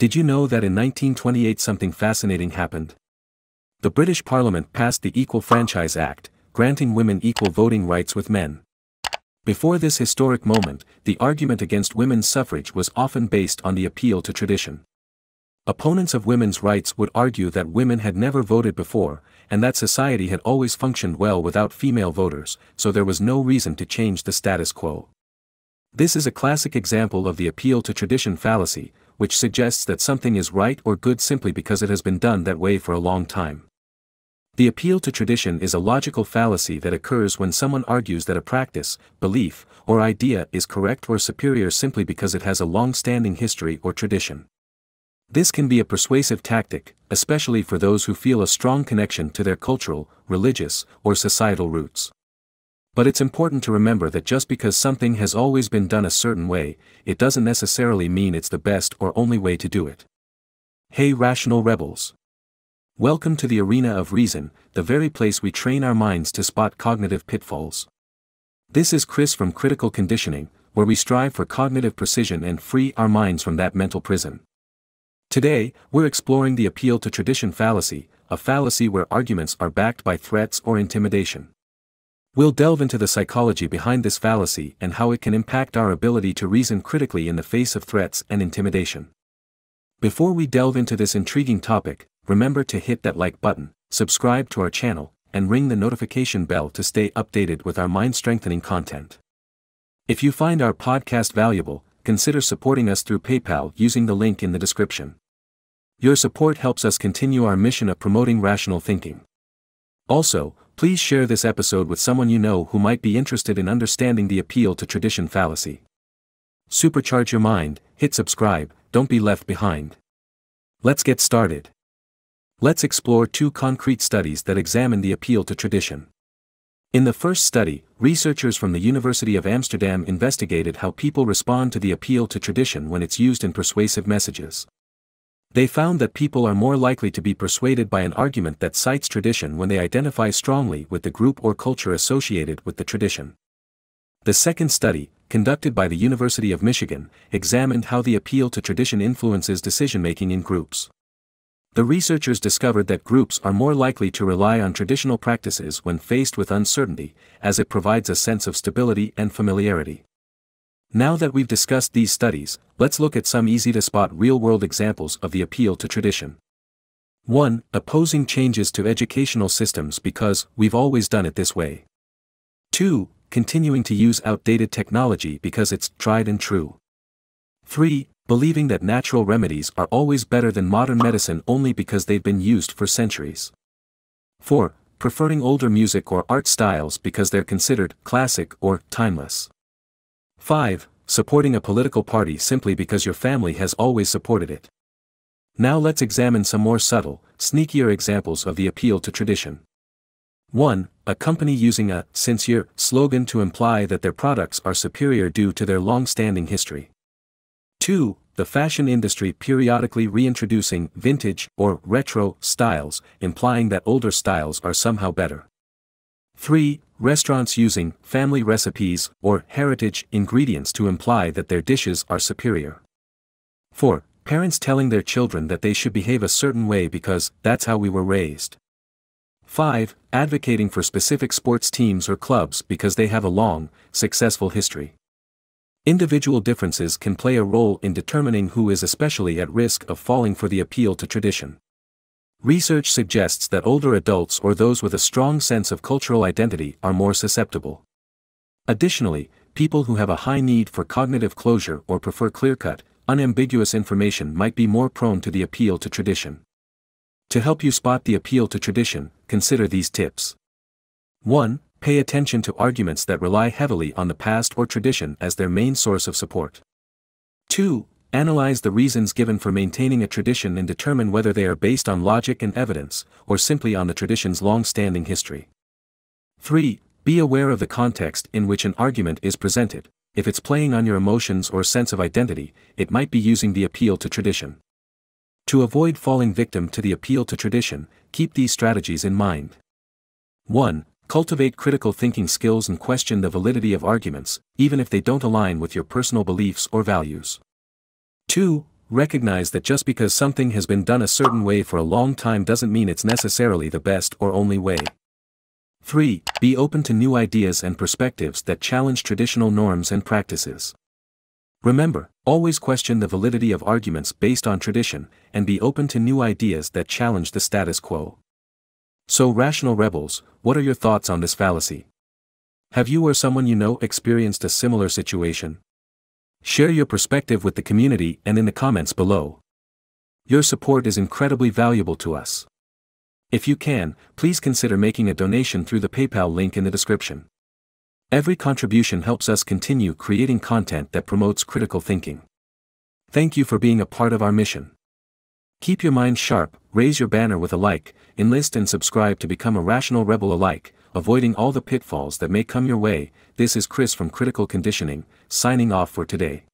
Did you know that in 1928 something fascinating happened? The British Parliament passed the Equal Franchise Act, granting women equal voting rights with men. Before this historic moment, the argument against women's suffrage was often based on the appeal to tradition. Opponents of women's rights would argue that women had never voted before, and that society had always functioned well without female voters, so there was no reason to change the status quo. This is a classic example of the appeal to tradition fallacy, which suggests that something is right or good simply because it has been done that way for a long time. The appeal to tradition is a logical fallacy that occurs when someone argues that a practice, belief, or idea is correct or superior simply because it has a long-standing history or tradition. This can be a persuasive tactic, especially for those who feel a strong connection to their cultural, religious, or societal roots. But it's important to remember that just because something has always been done a certain way, it doesn't necessarily mean it's the best or only way to do it. Hey rational rebels! Welcome to the arena of reason, the very place we train our minds to spot cognitive pitfalls. This is Chris from Critical Conditioning, where we strive for cognitive precision and free our minds from that mental prison. Today, we're exploring the appeal to tradition fallacy, a fallacy where arguments are backed by threats or intimidation. We'll delve into the psychology behind this fallacy and how it can impact our ability to reason critically in the face of threats and intimidation. Before we delve into this intriguing topic, remember to hit that like button, subscribe to our channel, and ring the notification bell to stay updated with our mind-strengthening content. If you find our podcast valuable, consider supporting us through PayPal using the link in the description. Your support helps us continue our mission of promoting rational thinking. Also, Please share this episode with someone you know who might be interested in understanding the appeal to tradition fallacy. Supercharge your mind, hit subscribe, don't be left behind. Let's get started. Let's explore two concrete studies that examine the appeal to tradition. In the first study, researchers from the University of Amsterdam investigated how people respond to the appeal to tradition when it's used in persuasive messages. They found that people are more likely to be persuaded by an argument that cites tradition when they identify strongly with the group or culture associated with the tradition. The second study, conducted by the University of Michigan, examined how the appeal to tradition influences decision-making in groups. The researchers discovered that groups are more likely to rely on traditional practices when faced with uncertainty, as it provides a sense of stability and familiarity. Now that we've discussed these studies, let's look at some easy to spot real world examples of the appeal to tradition. 1. Opposing changes to educational systems because we've always done it this way. 2. Continuing to use outdated technology because it's tried and true. 3. Believing that natural remedies are always better than modern medicine only because they've been used for centuries. 4. Preferring older music or art styles because they're considered classic or timeless. 5. Supporting a political party simply because your family has always supported it. Now let's examine some more subtle, sneakier examples of the appeal to tradition. 1. A company using a sincere slogan to imply that their products are superior due to their long-standing history. 2. The fashion industry periodically reintroducing vintage or retro styles, implying that older styles are somehow better. 3. Restaurants using family recipes or heritage ingredients to imply that their dishes are superior. 4. Parents telling their children that they should behave a certain way because that's how we were raised. 5. Advocating for specific sports teams or clubs because they have a long, successful history. Individual differences can play a role in determining who is especially at risk of falling for the appeal to tradition. Research suggests that older adults or those with a strong sense of cultural identity are more susceptible. Additionally, people who have a high need for cognitive closure or prefer clear-cut, unambiguous information might be more prone to the appeal to tradition. To help you spot the appeal to tradition, consider these tips. 1. Pay attention to arguments that rely heavily on the past or tradition as their main source of support. 2. Analyze the reasons given for maintaining a tradition and determine whether they are based on logic and evidence, or simply on the tradition's long-standing history. 3. Be aware of the context in which an argument is presented. If it's playing on your emotions or sense of identity, it might be using the appeal to tradition. To avoid falling victim to the appeal to tradition, keep these strategies in mind. 1. Cultivate critical thinking skills and question the validity of arguments, even if they don't align with your personal beliefs or values. 2. recognize that just because something has been done a certain way for a long time doesn't mean it's necessarily the best or only way. 3. Be open to new ideas and perspectives that challenge traditional norms and practices. Remember, always question the validity of arguments based on tradition, and be open to new ideas that challenge the status quo. So, rational rebels, what are your thoughts on this fallacy? Have you or someone you know experienced a similar situation? Share your perspective with the community and in the comments below. Your support is incredibly valuable to us. If you can, please consider making a donation through the PayPal link in the description. Every contribution helps us continue creating content that promotes critical thinking. Thank you for being a part of our mission. Keep your mind sharp, raise your banner with a like, enlist and subscribe to become a rational rebel alike, avoiding all the pitfalls that may come your way. This is Chris from Critical Conditioning, signing off for today.